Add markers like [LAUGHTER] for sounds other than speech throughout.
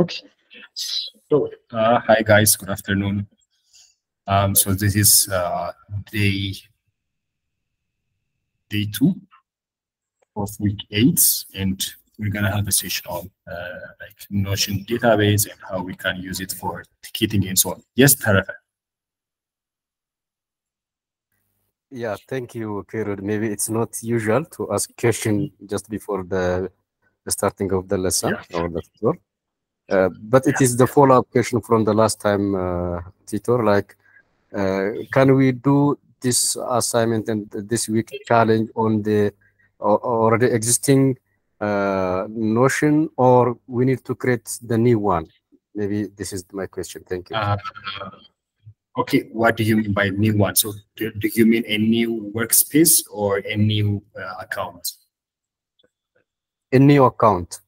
Okay. So, uh, hi guys, good afternoon. Um, so this is uh, day day two of week eight, and we're gonna have a session on uh, like Notion database and how we can use it for ticketing and so on. Yes, Tarafa. Yeah, thank you, Kerud. Maybe it's not usual to ask question just before the, the starting of the lesson Yeah. or the tutor. Uh, but it is the follow-up question from the last time uh, tutor. Like, uh, can we do this assignment and this week challenge on the already existing uh, Notion, or we need to create the new one? Maybe this is my question. Thank you. Uh, okay, what do you mean by new one? So do, do you mean a new workspace or a new uh, account? A new account.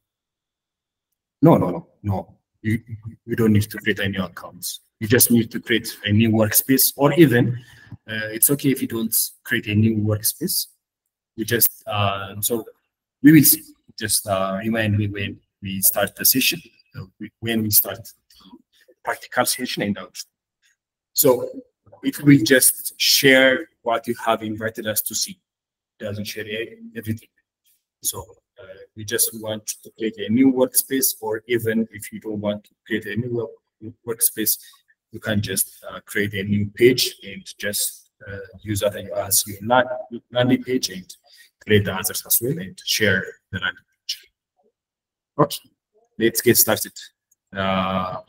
No, no, no, no. You you don't need to create any accounts. You just need to create a new workspace, or even uh, it's okay if you don't create a new workspace. You just uh, so we will see. Just uh, remind me when we start the session, uh, when we start practical session and out. So it will just share what you have invited us to see. Doesn't share everything. So uh, we just want to create a new workspace, or even if you don't want to create a new workspace, you can just uh, create a new page and just uh, use that as your land- landing page and create the others as well and share the landing page. Okay, let's get started. Uh,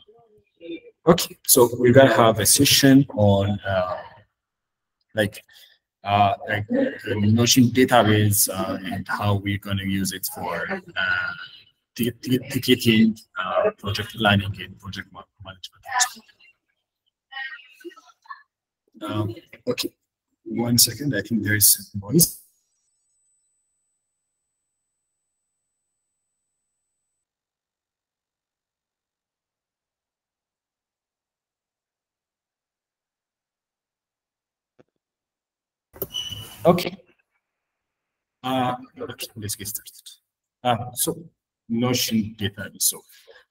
okay, so we're gonna have a session on uh, like uh, like the Notion database uh, and how we're going to use it for uh, ti- ti- ticketing, uh, project planning, and project management. Um, okay, one second. I think there is noise. Okay. Uh, let's get started. Uh, so Notion database. So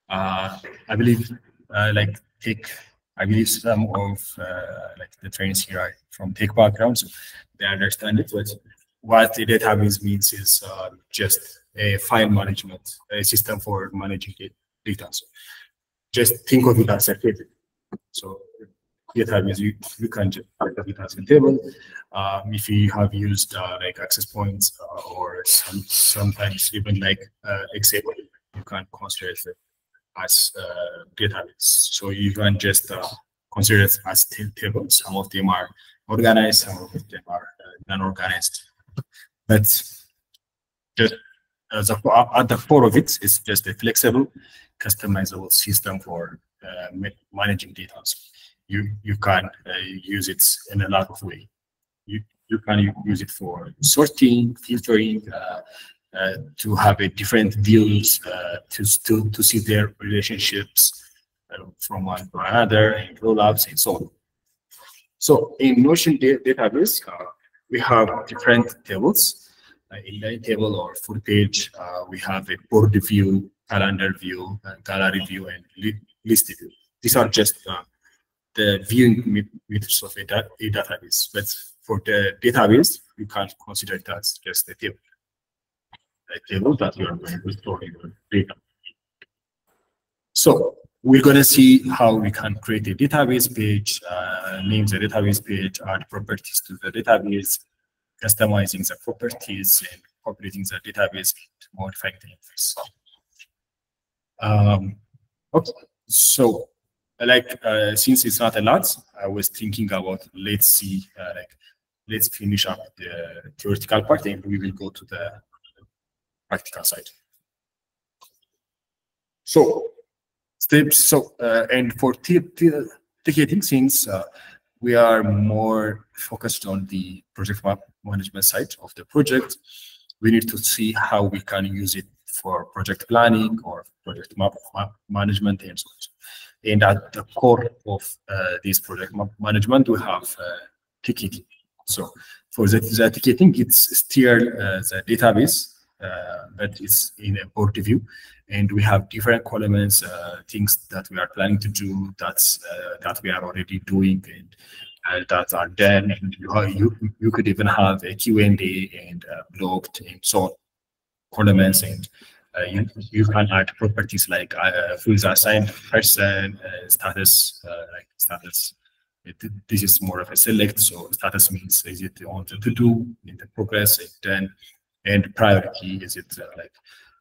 uh, I believe uh, like take I believe some of uh, like the trainers here are from tech background, so they understand it. But what the database means is uh, just a file management a system for managing da- data. So just think of it as a table. So database you, you can just think of a table. Um, if you have used uh, like access points uh, or some, sometimes even like uh, you can consider it as uh, database. So you can just uh, consider it as ta- tables. Some of them are organized, some of them are uh, non-organized. But just as a, at the core of it, it's just a flexible, customizable system for uh, ma- managing data. You you can uh, use it in a lot of ways you, you can use it for sorting, filtering, uh, uh, to have a different views, to, to, to see their relationships from one to another and rollups and so on. So in Notion da- database, uh, we have different tables. Uh, inline table or full page, uh, we have a board view, calendar view, gallery view, and li- list view. These are just uh, the viewing met- methods of a, da- a database. But for the database, you can't consider it as just a table. A table that you are going to store your data. So we're going to see how we can create a database page, uh, name the database page, add properties to the database, customizing the properties and populating the database, modifying the interface. Um, okay, so like uh, since it's not a lot, I was thinking about let's see uh, like let's finish up the theoretical part and we will go to the practical side. So steps so uh, and for ticketing since uh, we are more focused on the project ma- management side of the project, we need to see how we can use it for project planning or project map ma- management and so on. And at the core of uh, this project ma- management, we have uh, ticketing. So for the, the ticketing, it's still uh, the database uh, it's in a board view, and we have different columns, uh, things that we are planning to do, that's uh, that we are already doing, and that are done. And you, you could even have a Q&A and blocked and so on columns, and you you can add properties like uh, who is assigned person, uh, status, uh, like status. It, this is more of a select. So status means is it on to do in the progress, and then and priority is it uh, like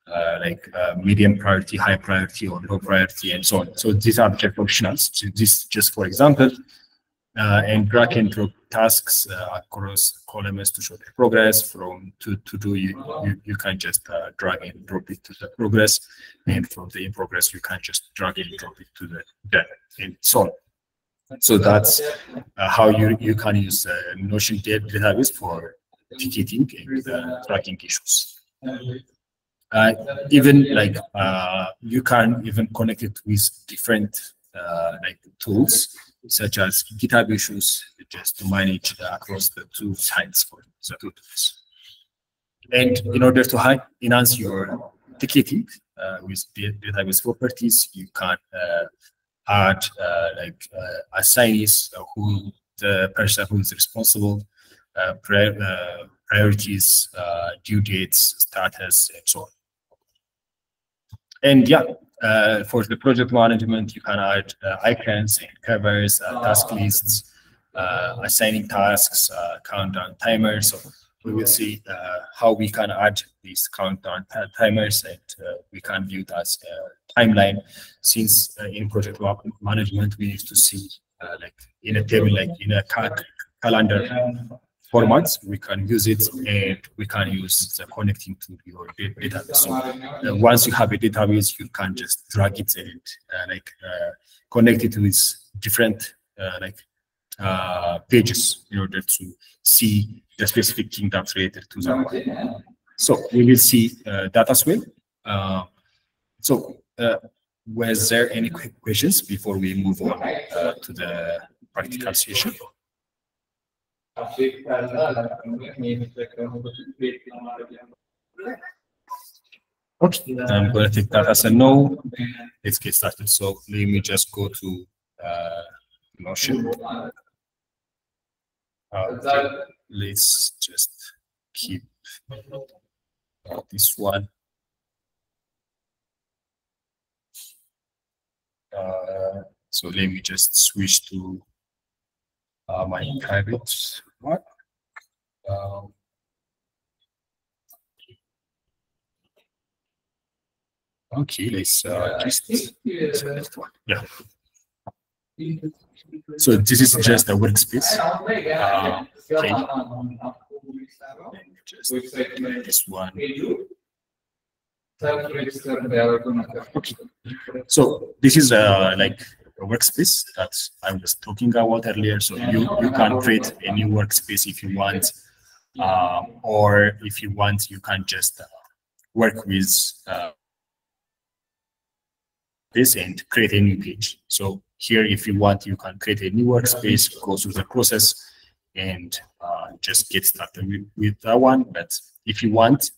uh, like uh, medium priority, high priority, or low priority, and so on. So these are the functionals. So this just for example, uh, and drag and drop tasks uh, across columns to show the progress. From to to do, you you, you can just uh, drag and drop it to the progress, and from the in progress, you can just drag and drop it to the done, and so on. So that's uh, how you you can use uh, Notion database for ticketing and uh, tracking issues. Even like you can even connect it with different like tools such as GitHub issues just to manage across the two sites for the two. And in order to enhance your ticketing uh, with database properties, you can uh, add uh, like uh, assignees uh, who the person who is responsible, uh, pri- uh, priorities, due dates, status, and so on. And yeah, uh, for the project management, you can add uh, icons covers, uh, task lists, uh, assigning tasks, uh, countdown timers. So we will see how we can add these countdown timers and we can view that as a timeline since in project management, we used to see like in a table, like in a ca- calendar formats, we can use it and we can use the connecting to your database. So uh, once you have a database, you can just drag it and uh, like uh, connect it with different uh, like uh, pages in order to see the specific thing that's related to that one. So we will see uh, that as well. So was there any quick questions before we move on to the practical session? Okay, I'm going to take that as a no. Let's get started. So let me just go to uh, Notion. Uh, let's just keep this one. Uh, so let me just switch to uh, my private one. Um, okay, let's uh, just one. Yeah. So this is just a workspace. Uh, okay. Just this one. Okay. So this is uh, like a workspace that I was talking about earlier. So you, you can create a new workspace if you want, um, or if you want, you can just uh, work with uh, this and create a new page. So here, if you want, you can create a new workspace, go through the process, and uh, just get started with, with that one. But if you want,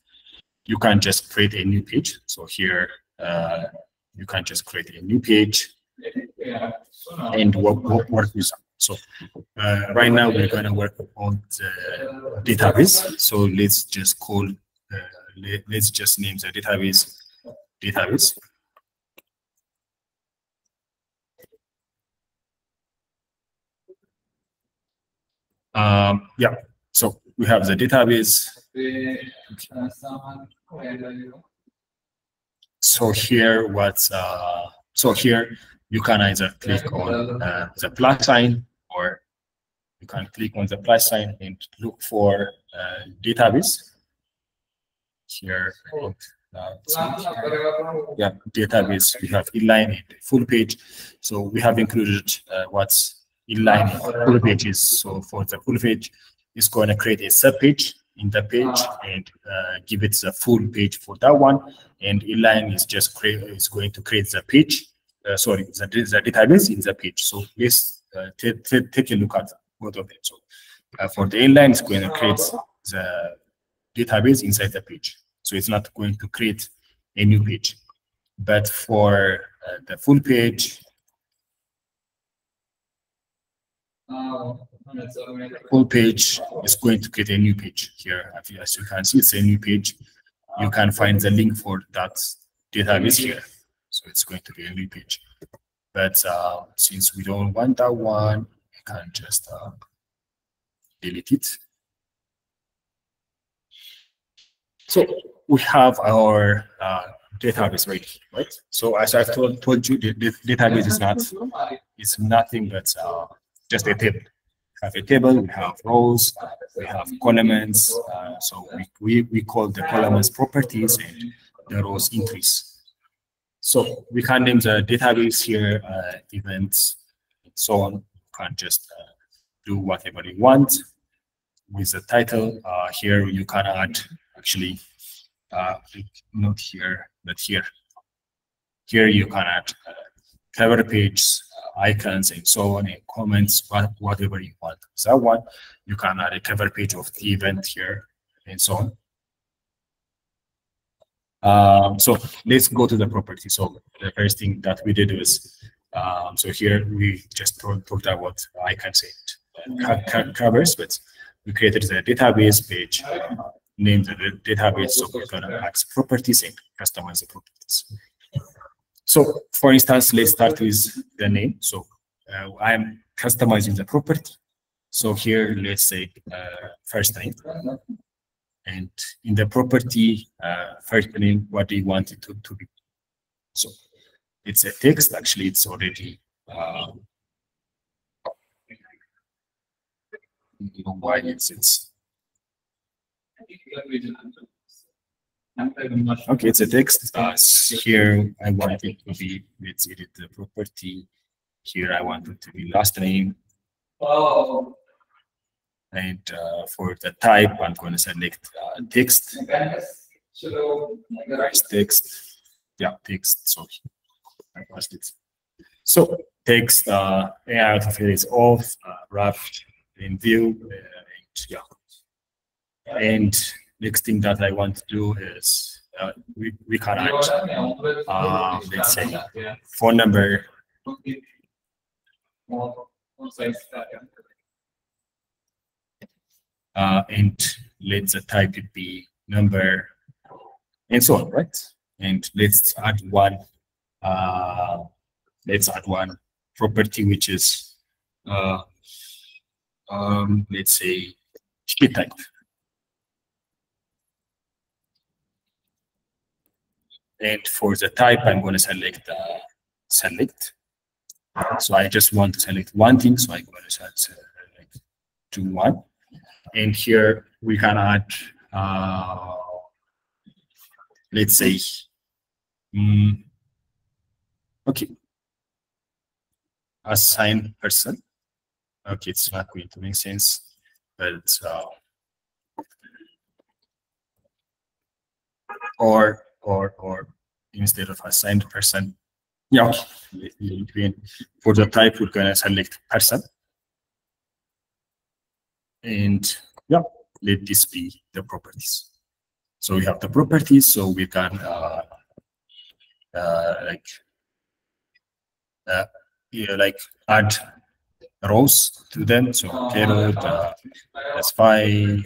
you can just create a new page. So here, uh, you can just create a new page and work, work, work with them. So uh, right now we're going to work on the database. So let's just call, uh, let, let's just name the database database. Um, yeah, so we have the database. So here, what's uh, so here you can either click on uh, the plus sign or you can click on the plus sign and look for uh, database. Here, uh, yeah, database. We have inline and full page. So we have included uh, what's inline full pages. So for the full page, it's going to create a sub page in the page and uh, give it the full page for that one. And inline is just create is going to create the page. Uh, sorry, the, the database in the page. So let's uh, take a look at both of them. So uh, for the inline, it's going to create the database inside the page. So it's not going to create a new page. But for uh, the full page, full page is going to create a new page here. As you can see, it's a new page. You can find the link for that database here. So it's going to be a new page. But uh, since we don't want that one, we can just uh, delete it. So we have our uh, database ready, right? So as I've told, told you, the, the database is not, it's nothing but uh, just a table. We have a table, we have rows, we have columns. Uh, so we, we, we call the columns properties and the rows entries. So we can name the database here, uh, events, and so on. You can just uh, do whatever you want with the title. Uh, here you can add actually uh, not here, but here. Here you can add uh, cover page, uh, icons, and so on, and comments, whatever you want. So one, you can add a cover page of the event here, and so on. Um, so let's go to the property. So the first thing that we did was, um, so here we just talked about icons and covers, but we created the database page, uh, named the database, so we're gonna access properties and customize the properties. So for instance, let's start with the name. So uh, I'm customizing the property. So here, let's say uh, first name and in the property uh, first name, what do you want it to, to be? So it's a text, actually it's already you why it's it's okay it's a text uh, here i want it to be let's edit the property. Here i want it to be last name. Oh and uh, for the type, I'm going to select uh, text. text. Yeah, text. So I passed it. So text uh, AI autofill is off, uh, wrap in view, uh, and yeah. And next thing that I want to do is uh, we, we can add, uh, let's say, phone number uh, and let the type be number and so on, right? And let's add one, uh, let's add one property, which is, uh, um, let's say, sheet type. And for the type, I'm going to select uh, select. So I just want to select one thing, so I'm going to select do one. And here we can add, uh, let's say, um, okay, assign person. Okay, it's not going to make sense, but uh, or or or instead of assigned person, yeah, okay. for the type we're gonna select person and yeah, let this be the properties. So we have the properties, so we can uh, uh, like uh, yeah, like add rows to them. So carrot, uh, specify,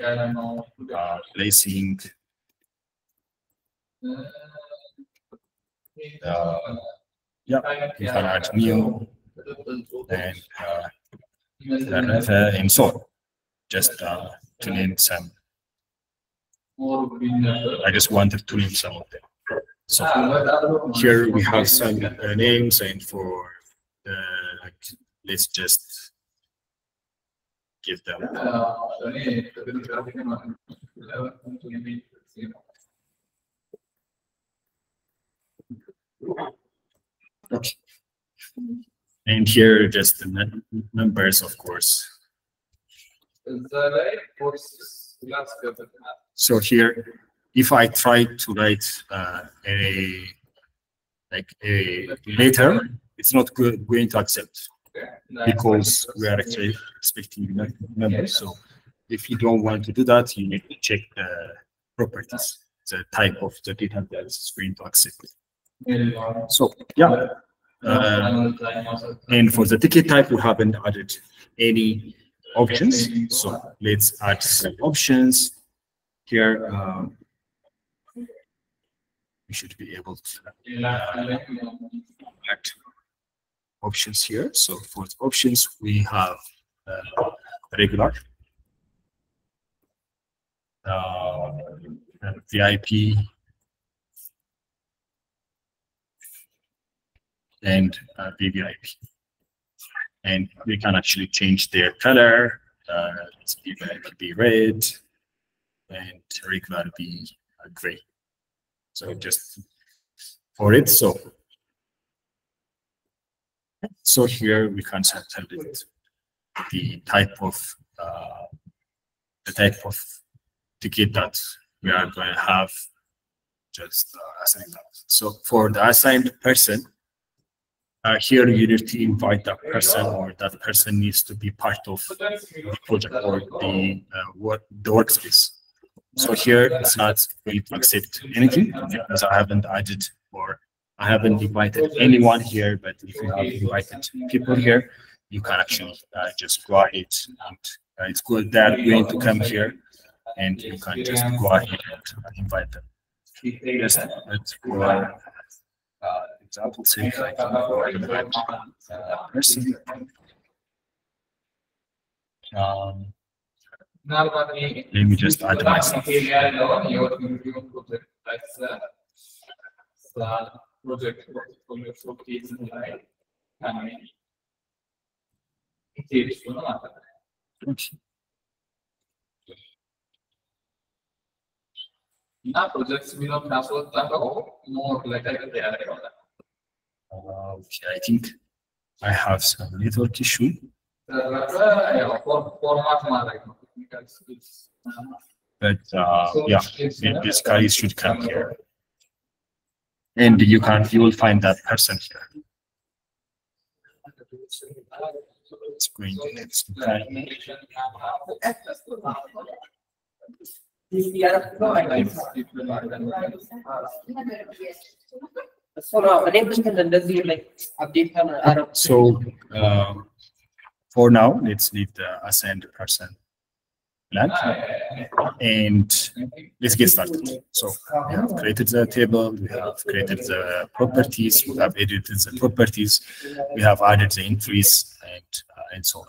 uh, placing, uh, yeah, we can add new and uh, and so on just uh, to name some. I just wanted to name some of them. So here we have some uh, names, and for the like, let's just give them. Okay. And here just the numbers, of course. So here, if I try to write uh, a like a letter, it's not good, going to accept because we are actually expecting numbers. So if you don't want to do that, you need to check the properties. the type of the data that is going to accept. So yeah. Uh, and for the ticket type, we haven't added any options. So let's add some options here. Um, we should be able to uh, add options here. So for the options, we have uh, regular, uh, VIP, and uh, VVIP. And we can actually change their color. Uh, VVIP be red and regular be uh, gray. So just for it, so so here we can set it the type of uh, the type of ticket that we are going to have just uh, assign that. So for the assigned person, uh, here you need to invite that person or that person needs to be part of the project or the uh, what the workspace. So here it's not going to accept anything because I haven't added or I haven't invited anyone here, but if you have invited people here, you can actually uh, just go ahead and uh, it's good that going to come here and you can just go ahead and invite them. Just go uh, example sake, I can go ahead and invite uh, person. Um, let me just add myself. project portfolio showcase and తెలుసుకుని మాట్లాడాలి నా projects మీద class దాంట్లో more letter తయారు అవ్వాలి Uh, Okay, I think I have some little tissue. But uh, yeah, it basically should come here. And you can you will find that person here. It's going to next time. So uh, for now, let's leave the ascend person and let's get started. So we have created the table, we have created the properties, we have edited the properties, we have added the entries and uh, and so on.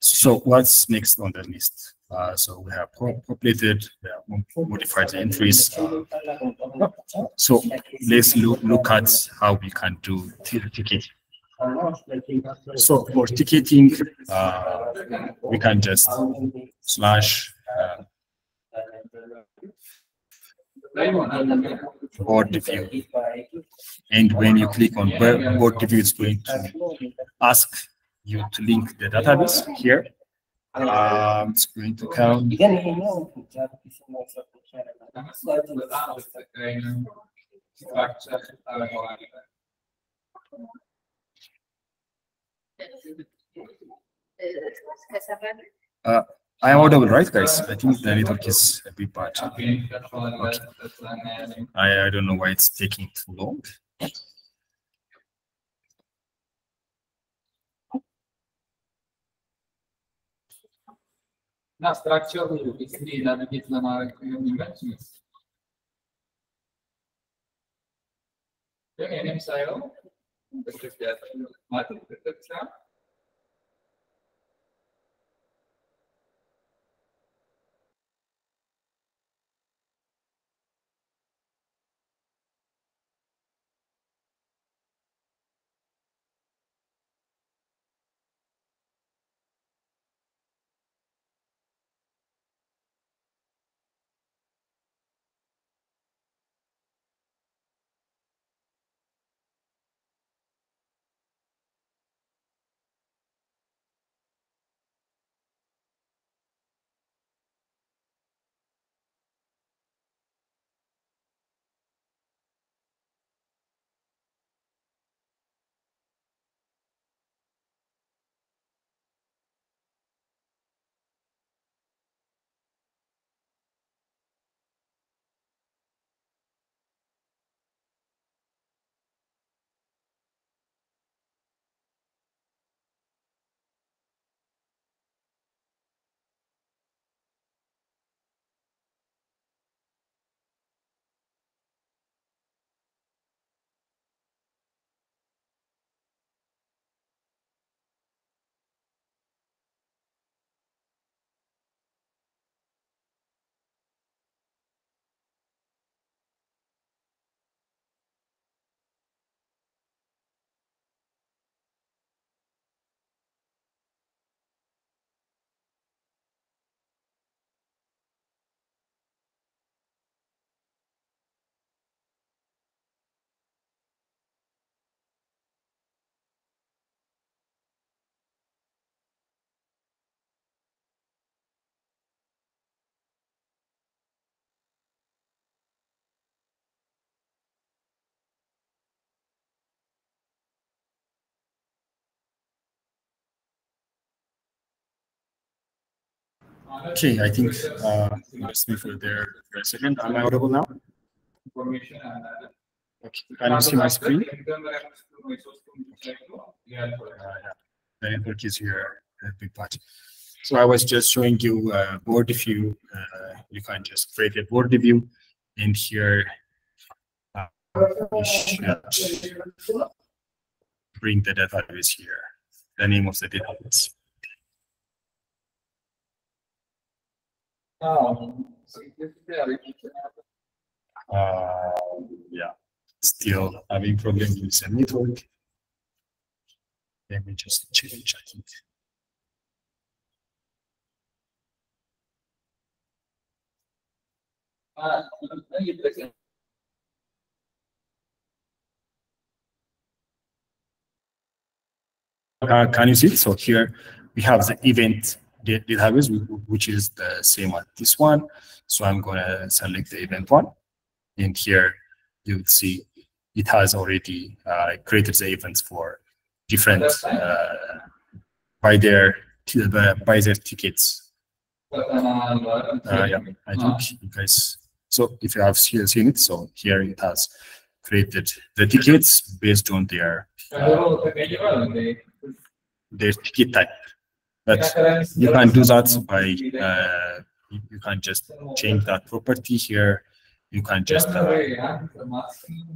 So what's next on the list? Uh, so we have populated, we have modified the entries. So let's look, look at how we can do ticketing. So for ticketing, uh, we can just slash uh, board view. And when you click on board view, it's going to ask you to link the database here. Um, it's going to count. I am audible, right, guys? I think the network is a bit bad. Okay. I, I don't know why it's taking too long. na straccia duro che strida di declamare con l'inversione. Benim sayalım. Teşekkür ederim. Madem teşekkür ederim. Okay, I think uh, let's there for a second. Am I audible now? Okay. Can you see my screen? Yeah. Uh. The network is here, a big part. So I was just showing you uh, board view. Uh, you can just create a board view, and here uh, bring the database here. The name of the database. Um, Uh, yeah, still having problems with the network. Let me just change, I think. uh, can you see? So here we have the event database, wh- which is the same as this one. So I'm gonna select the event one. And here you would see it has already uh, created the events for different uh, by their by by their tickets. Uh, yeah, I think you guys. So if you have seen seen it, so here it has created the tickets based on their their ticket type. But you can do that by uh, you, you can just change that property here. You can just uh,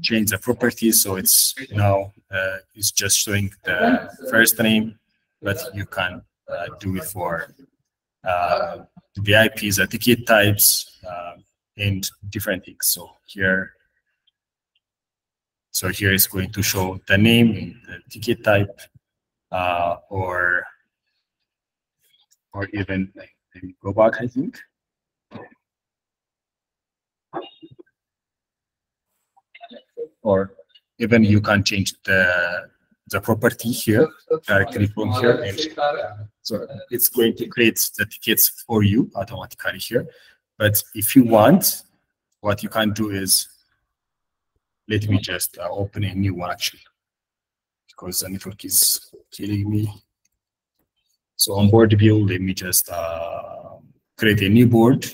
change the property so it's now uh, it's just showing the first name, but you can uh, do it for uh, VIPs, the ticket types, uh, and different things. So here, so here is going to show the name the ticket type, uh, or or even like let go back. I think. Or even you can change the the property here directly from here and so it's going to create the tickets for you automatically here. But if you want, what you can do is, let me just uh, open a new one actually, because the network is killing me. So on board view, let me just uh, create a new board.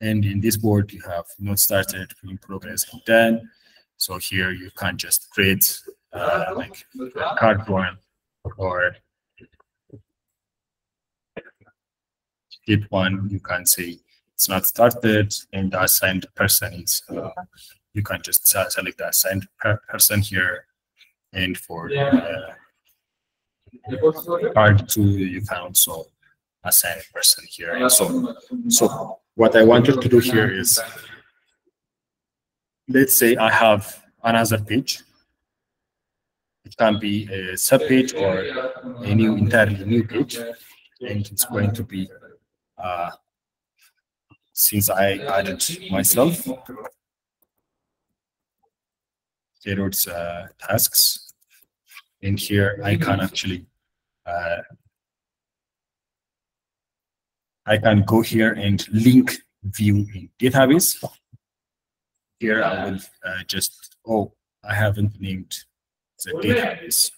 And in this board, you have not started, in progress, and done. So here you can just create uh, like a card drawing or hit one, you can say it's not started and the assigned person is, uh, you can just select the assigned per- person here. And for uh, can also assign a person here. So, so what I wanted to do here is, let's say I have another page. It can be a sub page or a new entirely new page, and it's going to be uh, since I added myself tailored uh, tasks. In here, I can actually uh, I can go here and link view in database. Here I will uh, just oh I haven't named the database.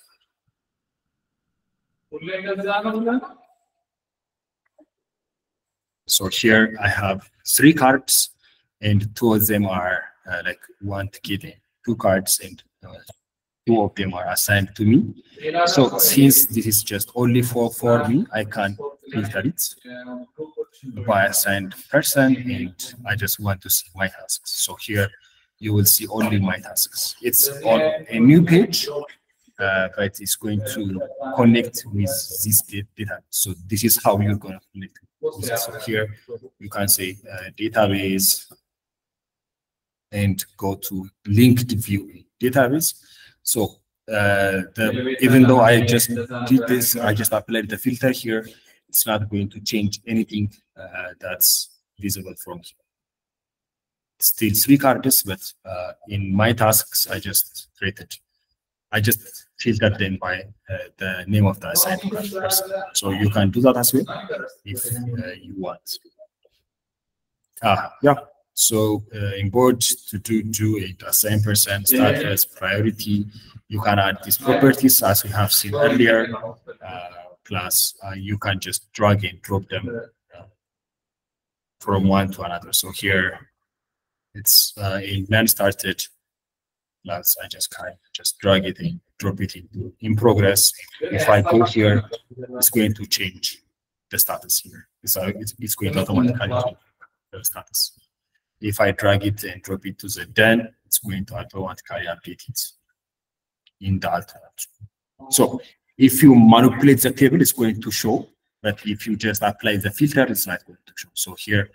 So here I have three cards and two of them are uh, like one ticket, two cards and uh, two of them are assigned to me. So since this is just only for, for me, I can filter it by assigned person and I just want to see my tasks. So here you will see only my tasks. It's on a new page, uh, but it's going to connect with this data. So this is how you're going to connect. So here you can say uh, database and go to linked view database. So uh, the, even though I just did this, I just applied the filter here. It's not going to change anything uh, that's visible from here. Still three cards, but uh, in my tasks, I just created, I just filtered them by uh, the name of the assigned person. So you can do that as well if uh, you want. Ah, yeah. So uh, in board to do do it assign person status priority, you can add these properties as we have seen earlier. Uh, class, uh, you can just drag and drop them uh, from one to another. So here, it's uh, in learn started class. I just kind of just drag it in, drop it into in progress. If I go here, it's going to change the status here. So it's, it's going to automatically change the status. If I drag it and drop it to the den, it's going to automatically update it in the alternate. So if you manipulate the table, it's going to show. But if you just apply the filter, it's not going to show. So here,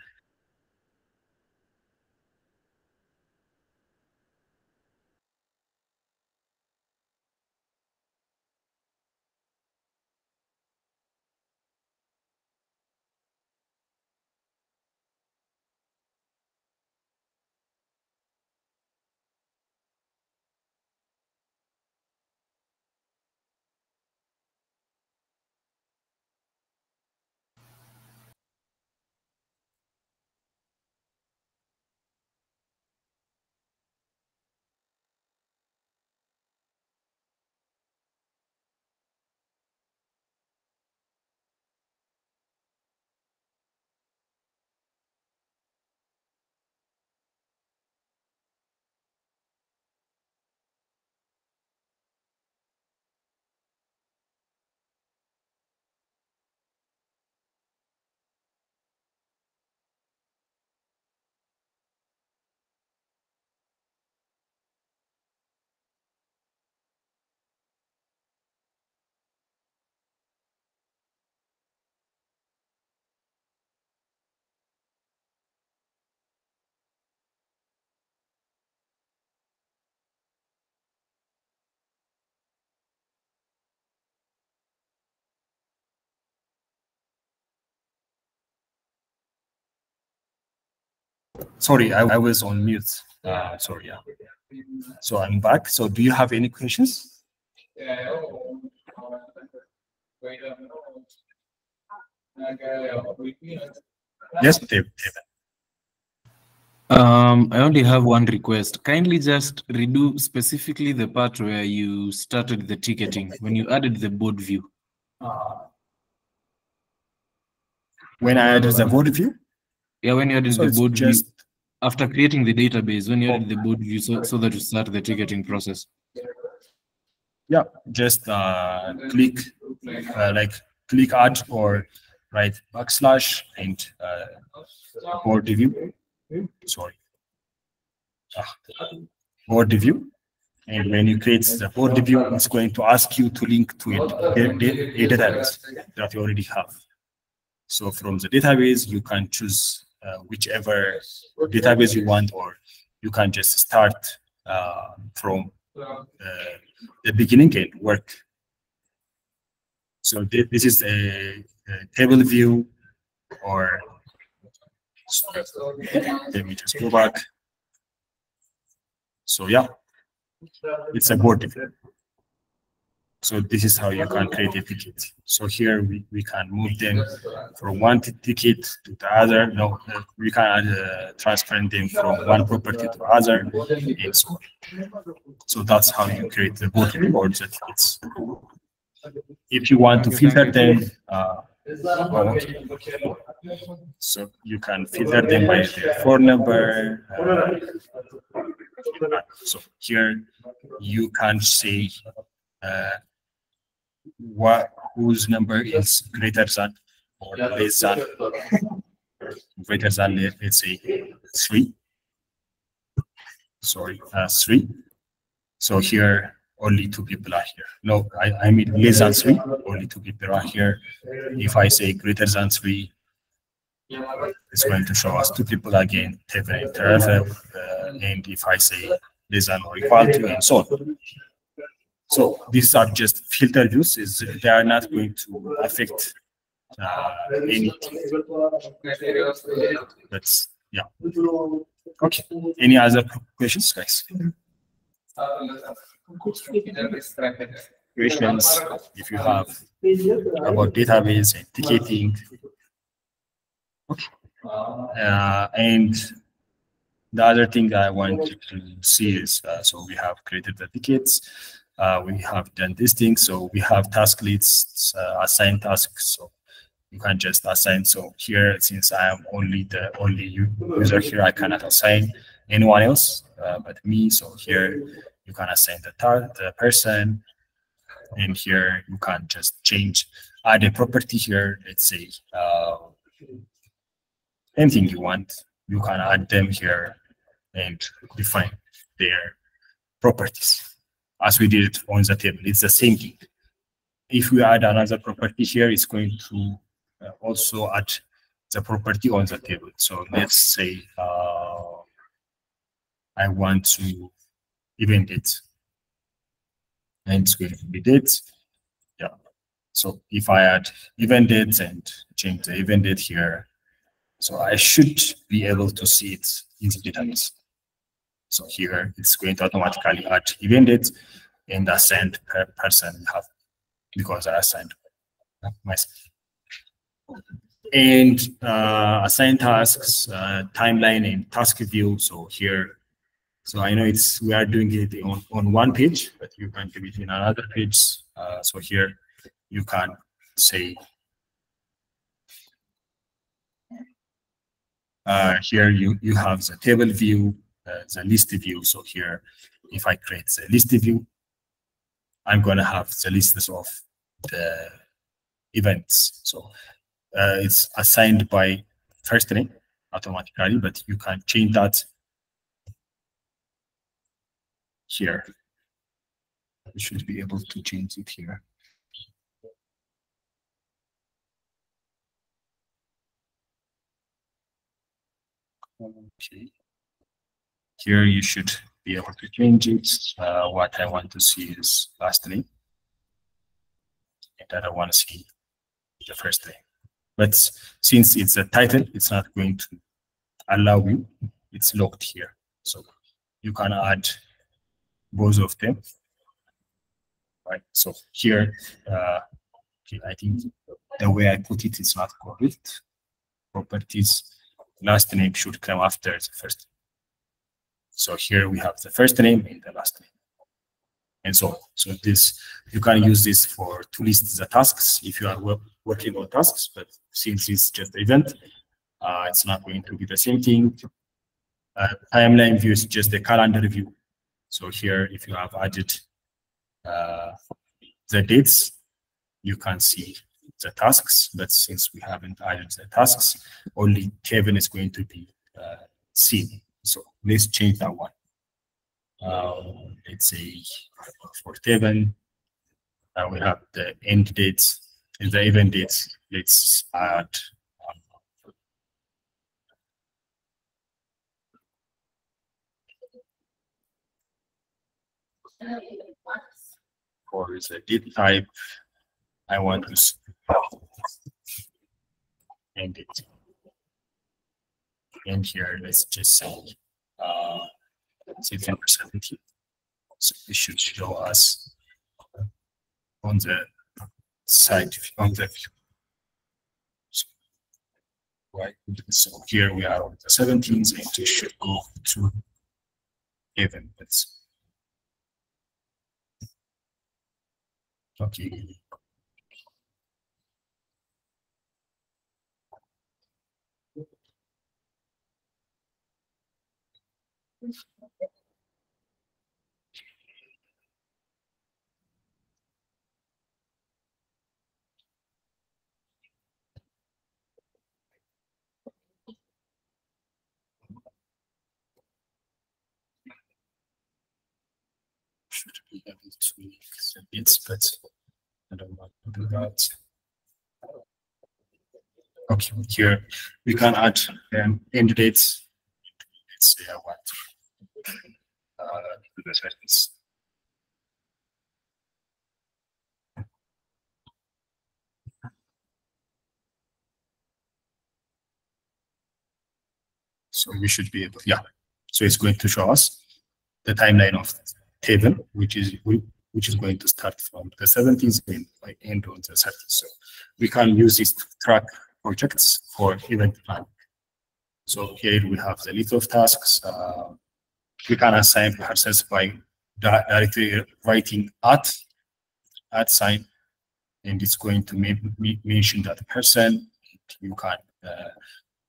sorry, I, I was on mute. Uh, sorry, yeah. So I'm back. So do you have any questions? Yes, Dave. Dave. Um, I only have one request. Kindly just redo specifically the part where you started the ticketing when you added the board view. When I added the board view, Yeah, when you added so the board just view after creating the database, when you added the board view so, so that you start the ticketing process. yeah, just uh, click uh, like click add or write backslash and uh, board view. Sorry, ah, board view. And when you create the board view, it's going to ask you to link to it, a, a database that you already have. So from the database, you can choose uh, whichever database you want, or you can just start uh, from uh, the beginning and work. So thi- this is a, a table view, or let me just go back. So yeah, it's a board. So this is how you can create a ticket. So here we, we can move them from one ticket to the other. No, we can uh, transfer them from one property to other, and so on. So that's how you create the board or the tickets. If you want to filter them, uh, so you can filter them by phone number. uh, so here you can see uh, what whose number is greater than or less than greater than let- let's say three. Sorry, uh, three. So here only two people are here. No, I, I mean less than three, only two people are here. If I say greater than three, it's going to show us two people again, Tevin and Terefel. Uh, and if I say less than or equal to, and so on. So these are just filter views. Is they are not going to affect uh, anything. That's yeah. Okay. Any other questions, guys? Questions, if you have about database and ticketing. Okay. Uh, and the other thing I wanted to see is, uh, so we have created the tickets. Uh, we have done this thing. So we have task lists, uh, assign tasks. So you can just assign. So here, since I am only the only user here, I cannot assign anyone else uh, but me. So here you can assign the, the person, and here you can just change, add a property here. Let's say uh, anything you want, you can add them here and define their properties as we did on the table. It's the same thing. If we add another property here, it's going to uh, also add the property on the table. So let's say uh, I want to event it. And it's going to be date. Yeah. So if I add event date and change the event date here, so I should be able to see it in the database. So here it's going to automatically add event date and assign per person have because I assigned myself. And uh, assign tasks, uh, timeline and task view. So here, so I know it's we are doing it on, on one page, but you can do it in another page. Uh, so here you can say uh, here you you have the table view, the list view. So here, if I create the list view, I'm going to have the list of the events. So uh, it's assigned by first name automatically, but you can change that here. You should be able to change it here. Okay. Here you should be able to change it. Uh, what I want to see is last name. And I don't want to see the first name. But since it's a title, it's not going to allow you. It's locked here. So you can add both of them. Right. So here, uh, okay, I think the way I put it is not correct. Properties last name should come after the first so here we have the first name and the last name. And so, so this you can use this for to list the tasks if you are work, working on tasks, but since it's just event, uh, it's not going to be the same thing. Uh, timeline view is just a calendar view. So here, if you have added uh, the dates, you can see the tasks. But since we haven't added the tasks, only Kevin is going to be uh, seen. Let's change that one. Um, let's say for seven, uh, we have the end dates and the event dates. Let's add for the date type. I want to end it and here let's just say uh, say 10 17. So it should show us on the side on the view. So, right. So here we are on the 17th, and it should go to even. Okay. Should be able to bits, but I don't want to do that. Okay, here we can add um, end dates. Let's say I want uh, the sentence. So we should be able, yeah. So it's going to show us the timeline of the table, which is which is going to start from the 17th and by end on the 30th. So we can use this to track projects for event planning. So here we have the list of tasks. Uh, we can assign persons by directly writing at at sign, and it's going to mention that person. You can uh,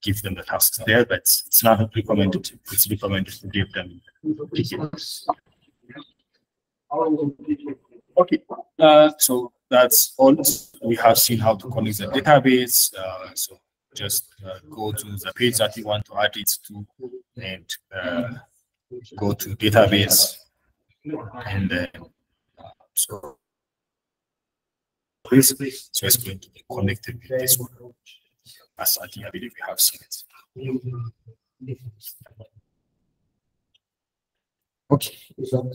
give them the tasks there, but it's not recommended. It's recommended to give them tickets. Okay, uh, so that's all. We have seen how to connect the database. Uh, so just uh, go to the page that you want to add it to and uh, go to database and then so basically so it's going to be connected with this one as I think I believe we have seen it. Okay. So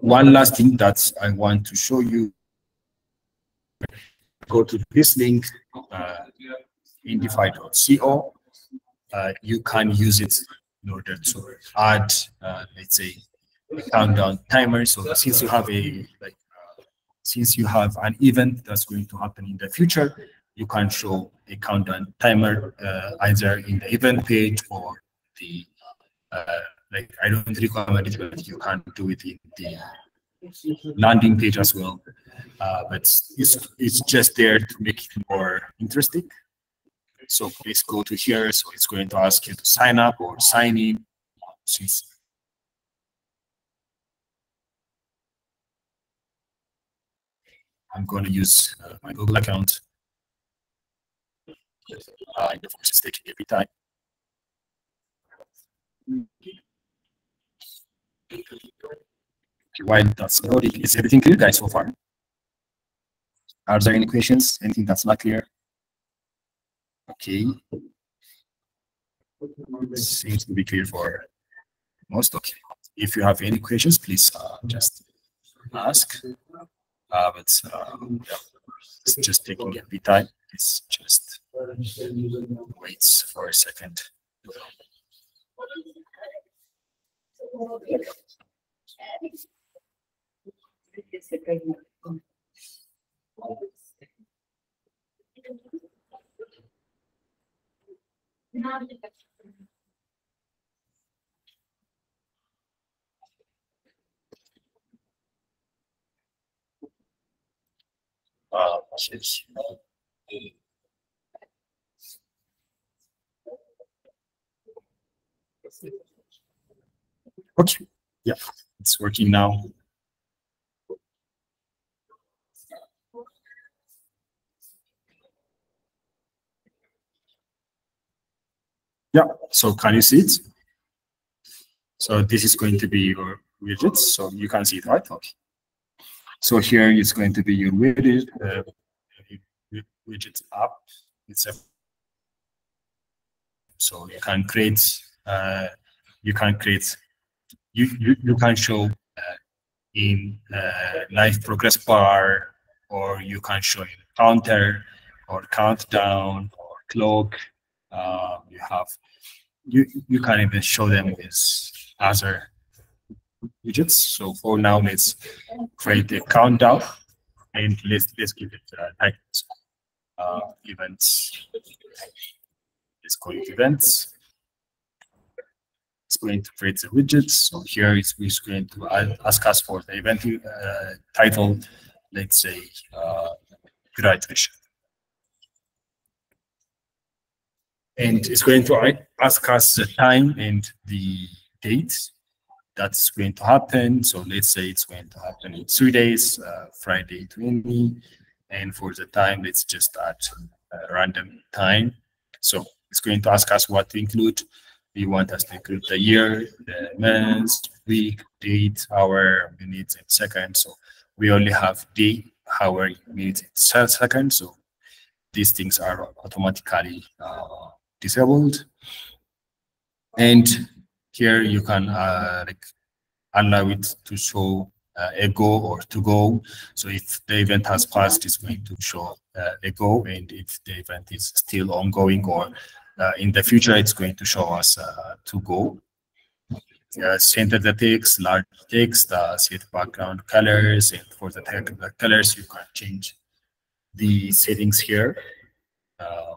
one last thing that I want to show you. Go to this link, uh, indify.co. Uh, you can use it in order to add, uh, let's say, a countdown timer. So since you have a like, uh, since you have an event that's going to happen in the future, you can show a countdown timer uh, either in the event page or the uh, like I don't recommend it, but you can do it in the landing page as well. Uh, but it's it's just there to make it more interesting. So please go to here. So it's going to ask you to sign up or sign in. I'm going to use uh, my Google account. Uh, of course, it's taking bit time. While that's is everything clear, guys, so far? Are there any questions? Anything that's not clear? Okay. Seems to be clear for most. Okay. If you have any questions, please uh, just ask. Uh, but uh, yeah, it's just taking a bit time. It's just waits for a second. Uh, yes. Okay, yeah, it's working now. Yeah, so can you see it? So this is going to be your widgets, so you can see it, right? Okay. So here is going to be your widget, uh, widget app. It's a so you can create, uh, you can create, you you, you can show uh, in uh, live progress bar, or you can show in counter, or countdown, or clock. Uh, you have, you you can even show them with other widgets. So for now, let's create a countdown, and let's let's give it uh, like uh, events. Let's call it events. It's going to create the widgets. So here it's, it's going to ask us for the event uh, title, let's say uh, graduation. And it's going to ask us the time and the date that's going to happen. So let's say it's going to happen in three days, uh, Friday 20. And for the time, let's just add a random time. So it's going to ask us what to include. We want us to include the year, the month, week, date, hour, minutes, and seconds. So we only have day, hour, minutes, and seconds. So these things are automatically uh, disabled. And here you can uh, like allow it to show uh, a go or to go. So if the event has passed, it's going to show uh, a go, and if the event is still ongoing or uh, in the future, it's going to show us uh, to go. Uh, center the text, large text, uh, set background colors, and for the, the colors, you can change the settings here. Um,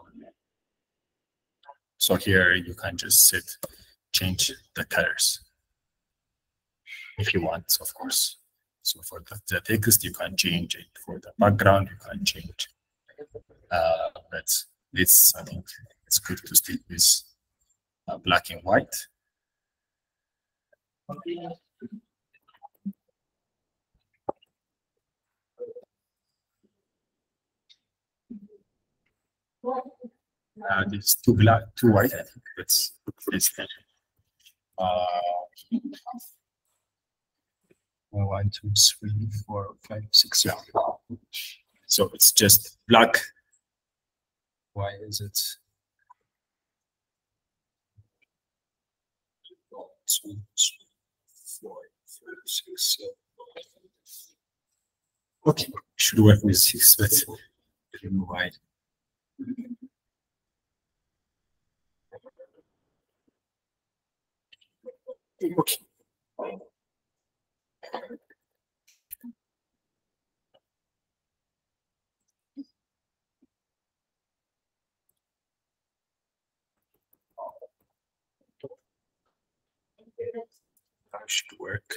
so here you can just set, change the colors. if you want, of course. So for the, the text, you can change it. For the background, you can change. Uh, but it's, I think it's good to stick with uh, black and white. Uh, it's too black, too white. I think that's it's uh, one, two, three, four, five, six. Yeah. So it's just black. Why is it? Two, three, four, five, six, seven. Okay, should work with six, but I don't know why. That should work.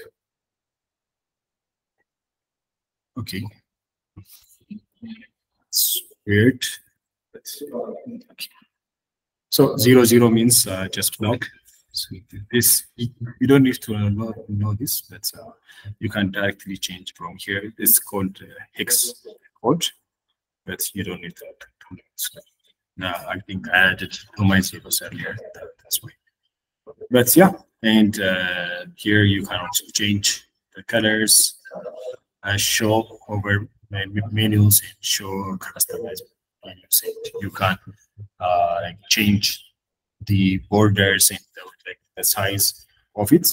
Okay. It's weird. okay. So zero zero means uh, just block. So this you don't need to know, know this, but uh, you can directly change from here. It's called uh, hex code, but you don't need that. to know. So, now I think I added two my zeros earlier. That, that's why. But yeah, and uh, here you can also change the colors, uh, show over menus, and show customize menus. And you can uh, change the borders and the, like the size of it.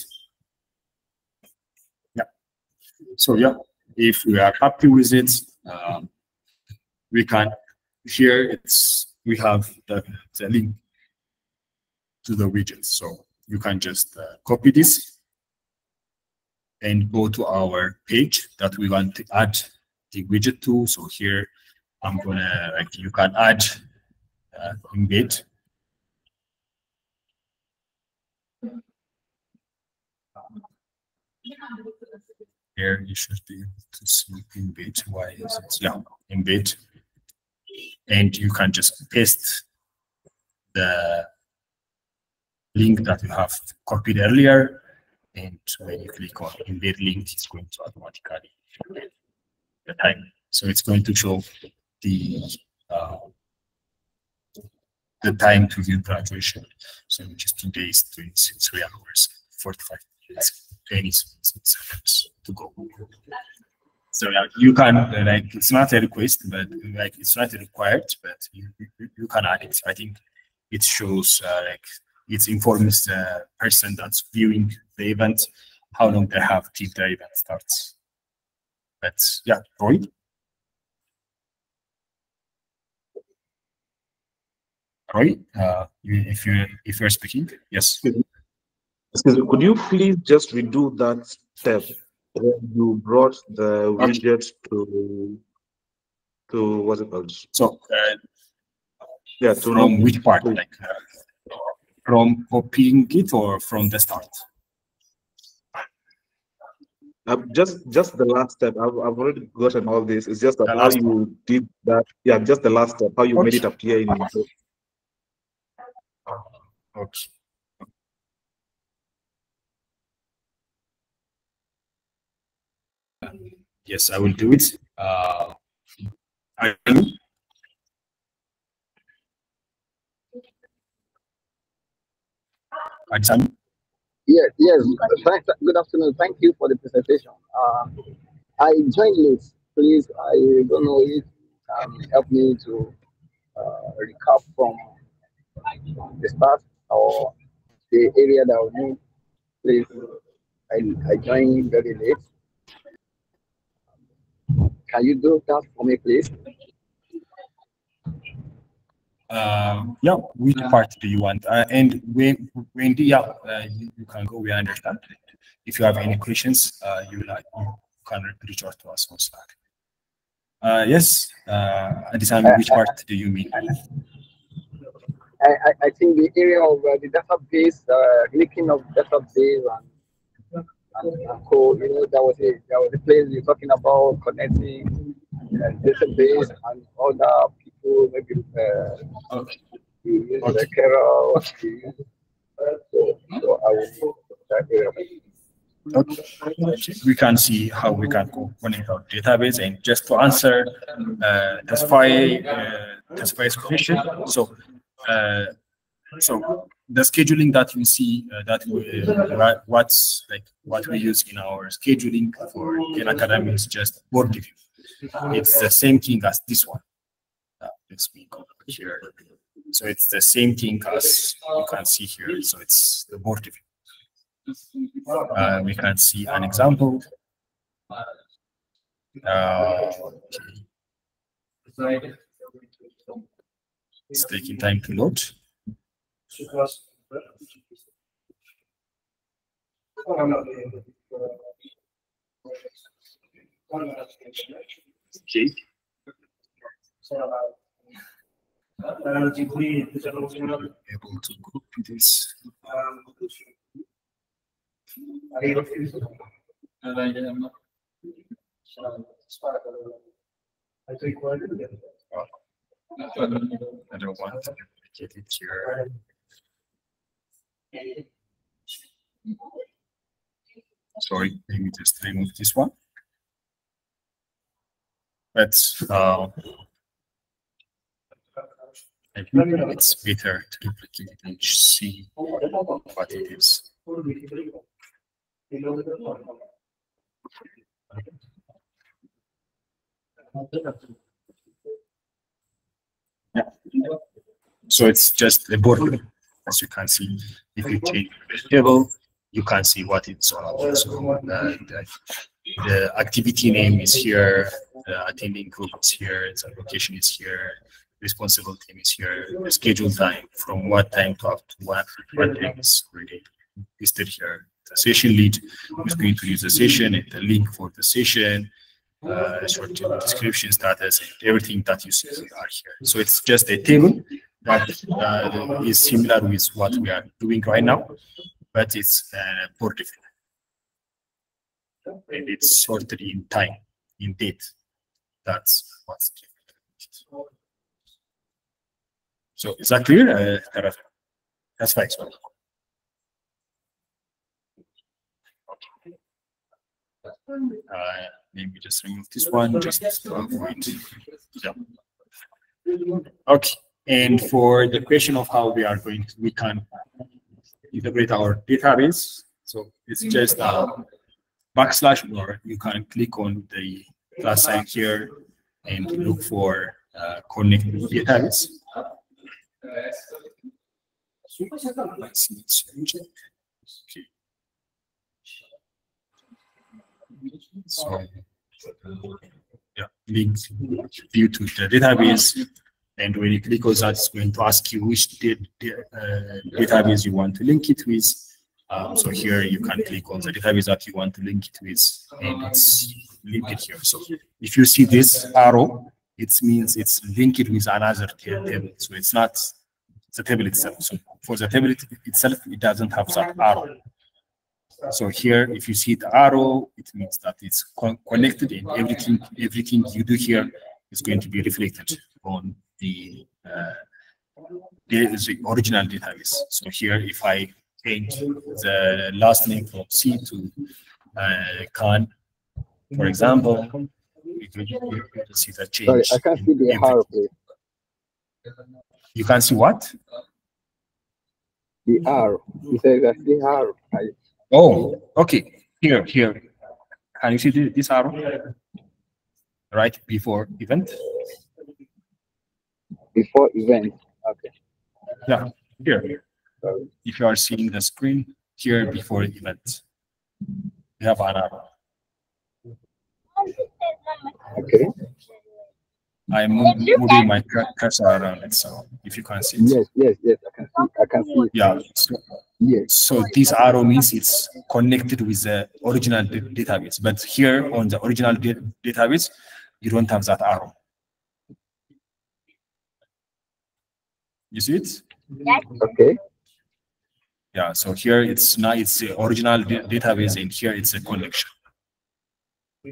Yeah. So yeah, if we are happy with it, um, we can. Here it's we have the, the link to the widget, so you can just uh, copy this and go to our page that we want to add the widget to. So here I'm gonna like you can add uh, embed Here you should be able to see embed. Why is it? Yeah, embed. And you can just paste the link that you have copied earlier. And when you click on embed link, it's going to automatically the time. So it's going to show the uh, the time to view graduation. So is two days, three, three hours, 45 minutes, 20 seconds to go. So yeah, you can like it's not a request, but like it's not required, but you, you, you can add it. I think it shows uh, like it informs the person that's viewing the event how long they have till the event starts. But yeah, Roy. Roy, uh, if you if you're speaking, yes. Excuse me, could you please just redo that step when you brought the widget to to what's it called? So uh, Yeah, to from which part, like uh, from copying it or from the start? uh, just just the last step. I've, I've already gotten all this. It's just that how you did that. Yeah, just the last step. How you made it Okay. appear in. Okay. Yes, I will do it. Uh, Adsan, Yes, yes. Good afternoon. Thank you for the presentation. Uh, I joined late. Please, I don't know if um, help me to uh, recap from the start or the area that I need. Please, I, I joined very late. Can you do that for me, please? um, yeah, which part do you want? Uh, and when, when the, yeah, uh, you, you can go, we understand. If you have any questions, uh, you like, you can reach out to us on Slack. Uh, yes, uh, Adesanya, which part do you mean? I, I, I think the area of uh, the database, uh, linking of database and and. You know, there was a there was a place you're talking about connecting uh, database and other people, maybe uh, Okay. you use Okay. the Carol. you use- So, so I will that area. Okay. We can see how we can go connect our database and just to answer uh, Tesfaye, uh, Tesfaye's question. So, uh, so the scheduling that you see uh, that uh, what's like what we use in our scheduling for 10 Academy is just board review. It's the same thing as this one. Uh, let's go here. So it's the same thing as you can see here. So it's the board review. Uh, we can see an example. Uh. It's taking time to load. Okay. Able to copy this. I don't want to get it here. Sorry, let me just remove this one. Let's, uh, I think it's better to duplicate and see what it is. Yeah. So it's just a border, as you can see. If you change the table, you can see what it's all about. So uh, the, the activity name is here, the attending group is here, the location is here, responsible team is here, the schedule time from what time to up to what, what time is already listed here. The session lead is going to use the session and the link for the session, uh, short description status, and everything that you see are here. So it's just a table that uh, is similar with what we are doing right now, but it's uh, more different. And it's sorted in time, in date. That's what's different. So is that clear? Uh, that's fine. Uh, maybe just remove this one just avoid. Yeah. Okay. And for the question of how we are going to, we can integrate our database. So it's just a backslash or you can click on the plus sign here and look for uh, connect database. Let's change it. So, yeah, link view to the database. And when you click on that, it's going to ask you which uh, database you want to link it with. Um, so here you can click on the database that you want to link it with, and it's linked here. So if you see this arrow, it means it's linked with another table. So it's not the table itself. So for the table itself, it doesn't have that arrow. So here, if you see the arrow, it means that it's con- connected and everything, everything you do here is going to be reflected on the, uh, the, the original database. So here, if I change the last name from C to uh, Khan, for example, you can, see the Sorry, change. I can't see the arrow, please. You can see what? The arrow. You that's the arrow. I, Oh, okay. Here, here. Can you see this arrow? Right before event? Before event. Okay. Yeah, here. Sorry. If you are seeing the screen, here before event. We have an arrow. Okay. I'm moving my cursor around it, so if you can see it. Yes, yes, yes. I can see. I can see. it. Yeah, so, Yes. so this arrow means it's connected with the original database, but here on the original database, you don't have that arrow. You see it? Okay. Yeah, so here it's not, it's the original database and here it's a collection.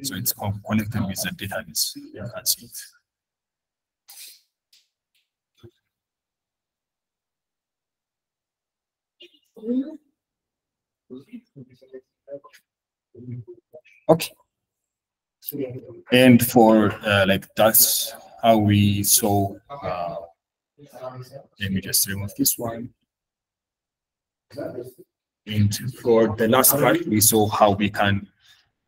So it's con- connected with the database. You can see it. Okay. And for uh, like that's how we saw. Uh, let me just remove this one. And for the last part, we saw how we can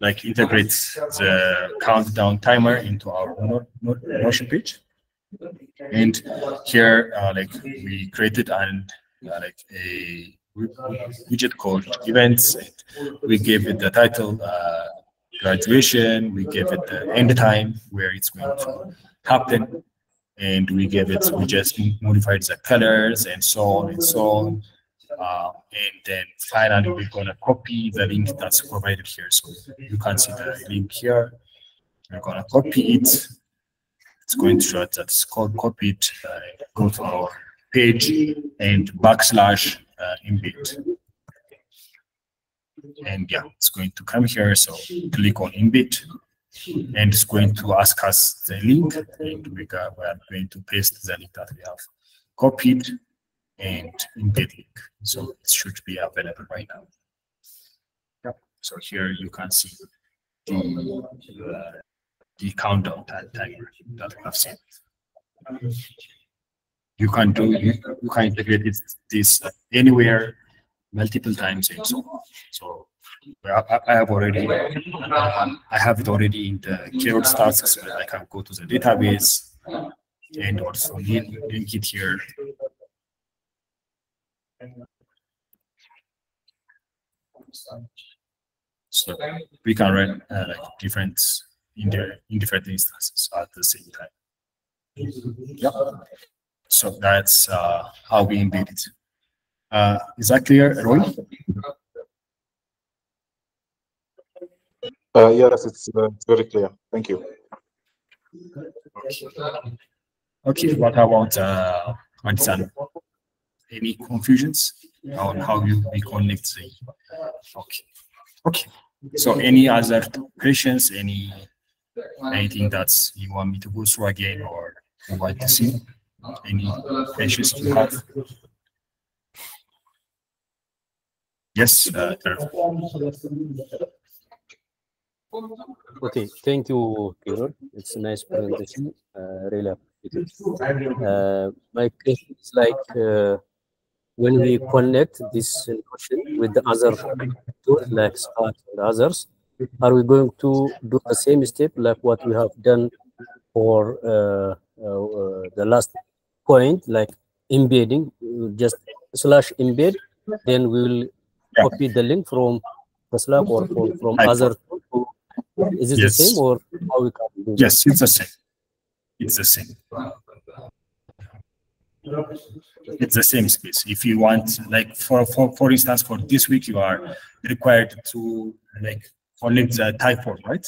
like integrate the countdown timer into our no- page. And here, uh, like we created an uh, like a widget called events. We gave it the title uh, graduation. We gave it the end time where it's going to happen, and we gave it. We just modified the colors and so on and so on. Uh, and then finally, we're gonna copy the link that's provided here. So you can see the link here. We're gonna copy it. It's going to show that it's called copy it. Uh, go to our page and backslash uh, embed. And yeah, it's going to come here. So click on embed and it's going to ask us the link and we, got, we are going to paste the link that we have copied and embed link. So it should be available right now. Yeah. So here you can see the, uh, the countdown ti- timer that we have set. You can do, you, you can integrate this anywhere, multiple times and so on. So I, I- have already, I have it already in the keyword tasks, where I can go to the database and also link link it here. So we can run uh, like different in the in different instances at the same time. Yep. So that's uh, how we embed it. Uh, is that clear, Roy? Uh, yes, it's, uh, very clear. Thank you. Okay, what about uh, Ansan? Any confusions on how you we connect the? Okay, okay. So any other questions? Any anything that you want me to go through again or you want to see? Any questions you have? Yes, uh. Okay, thank you, Kiran. It's a nice presentation. Uh, really appreciate it. Uh, my question is like uh, when we connect this notion with the other tools like Spark and others, are we going to do the same step like what we have done for uh, uh, uh, the last point, like embedding? Just slash embed, then we will copy the link from the Slack or from, from other is it Yes. the same or how we can do Yes, it's the same. It's the same. It's the same space. If you want, like for for for instance, for this week, you are required to like connect the Typeform, right?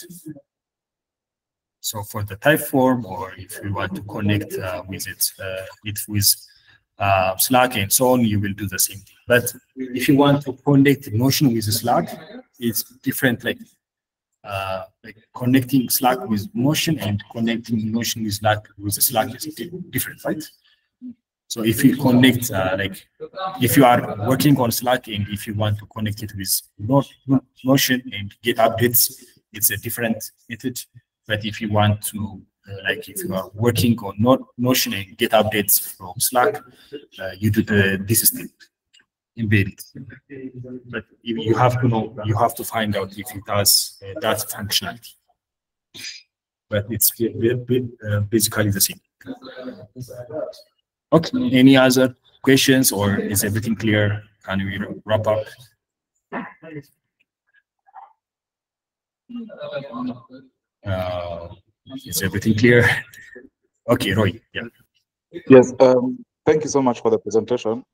So for the Typeform, or if you want to connect uh, with it, uh, it with uh, Slack and so on, you will do the same thing. But if you want to connect Notion with Slack, it's different. Like uh, like connecting Slack with Notion and connecting Notion with Slack with Slack is di- different, right? So if you connect, uh, like, if you are working on Slack and if you want to connect it with No- No- Notion and get updates, it's a different method. But if you want to, uh, like, if you are working on No- Notion and get updates from Slack, uh, you do the this step, embed it. But you, you have to know, you have to find out if it has uh, that functionality. But it's uh, basically the same. Okay, any other questions or is everything clear? Can we wrap up? Uh, is everything clear? [LAUGHS] Okay, Roy, yeah. Yes, um, thank you so much for the presentation.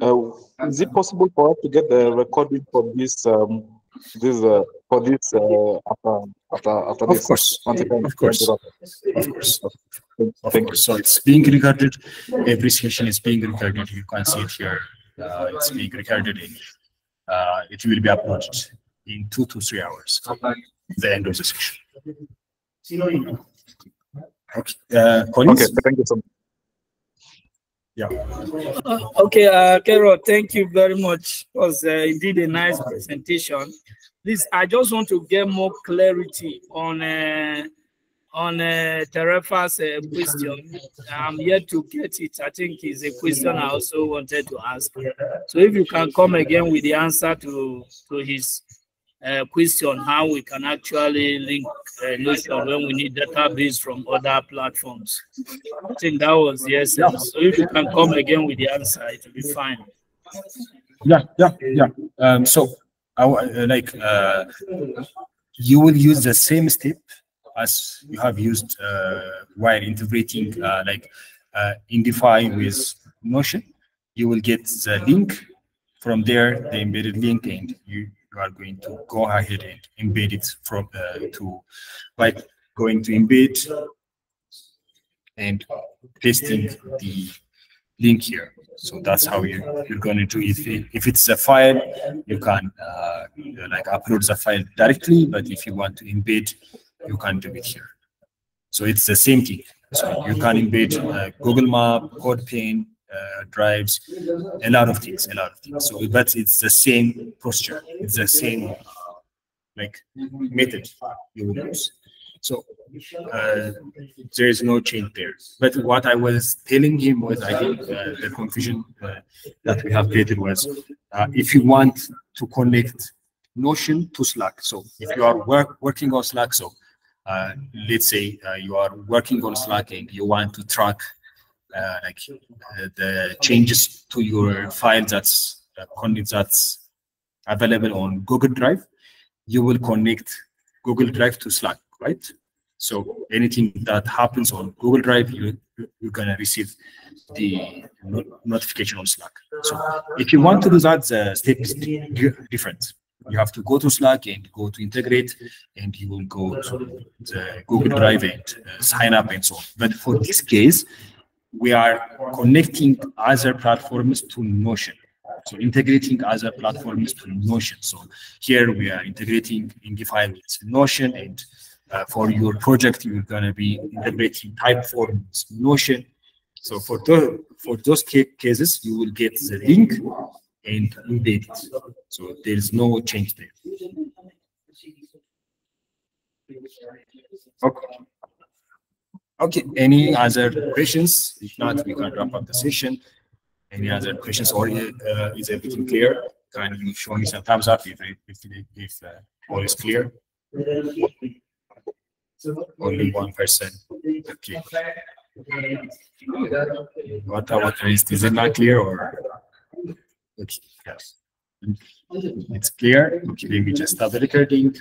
Uh, is it possible for us to get the recording for this, um, this, uh, for this, uh, after, after, after Of this? course, Once again, of course, of course, of you. of course. So it's being recorded. Every session is being recorded. You can see it here uh, it's being recorded in, uh, it will be uploaded in two to three hours. The end of the session. Okay, uh, Okay, thank you so much. Yeah. Uh, Okay, uh, Carol, thank you very much. It was uh, indeed a nice presentation. Please, I just want to get more clarity on uh, on uh, Terefa's uh, question. I'm yet to get it. I think it's a question I also wanted to ask. So if you can come again with the answer to to his uh, question, how we can actually link uh, Notion when we need database from other platforms. I think that was the essence. So if you can come again with the answer, it will be fine. Yeah, yeah, yeah. Um, so, I, uh, like, uh, you will use the same step as you have used uh, while integrating, uh, like, uh, Indify with Notion. You will get the link from there, the embedded link, and you, you are going to go ahead and embed it from uh, to by going to embed and pasting the link here. So that's how you, you're going to do it. If, it- if it's a file, you can uh, like upload the file directly, but if you want to embed, you can do it here. So it's the same thing. So you can embed uh, Google Map, CodePen, uh, drives, a lot of things, a lot of things. So, but it's the same posture, It's the same uh, like method you use. So uh, there is no change there. But what I was telling him was, I think uh, the confusion uh, that we have created was, uh, if you want to connect Notion to Slack. So if you are work, working on Slack, so uh, let's say you are working on Slack and you want to track uh, like uh, the changes to your file that's that's available on Google Drive, you will connect Google Drive to Slack, right? So anything that happens on Google Drive, you you're gonna receive the no- notification on Slack. So if you want to do that, the step is different. You have to go to Slack and go to integrate, and you will go to Google Drive and uh, sign up and so on. But for this case, we are connecting other platforms to Notion. So integrating other platforms to Notion. So here we are integrating Indify with Notion and uh, for your project, you're gonna be integrating Typeform with Notion. So for for those ca- cases, you will get the link and embed it. So there's no change there. Okay. Okay, any other questions? If not, we can wrap up the session. Any other questions or uh, is everything clear? Can you show me some thumbs up if, if, if uh, all is clear? Only one person. Okay. What, what is, is it not clear or? Okay, yes. It's clear. Okay, let me just stop the recording.